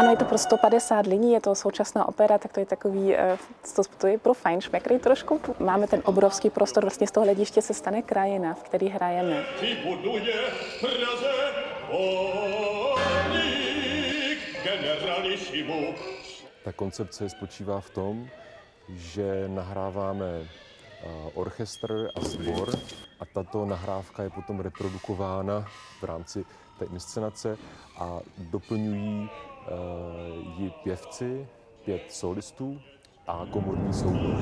Ano, je to pro 150 lidí, je to současná opera, tak to je takový, eh, to, to je pro fajnšmekry trošku. Máme ten obrovský prostor, vlastně z toho hlediště se stane krajina, v který hrajeme. Ta koncepce spočívá v tom, že nahráváme orchestr a sbor a tato nahrávka je potom reprodukována v rámci té inscenace a doplňují ji pěvci, pět solistů a komorní soubor.